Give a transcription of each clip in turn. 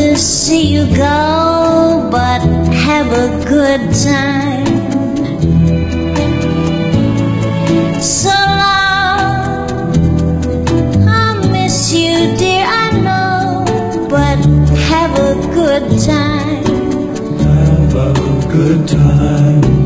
to see you go, but have a good time. So long, I miss you, dear, I know, but have a good time. Have a good time.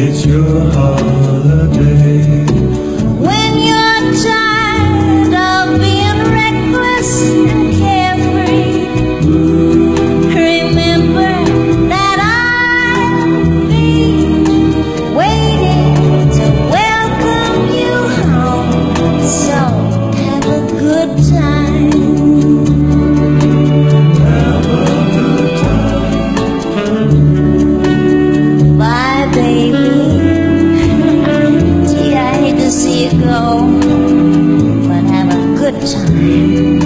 It's your your 相爱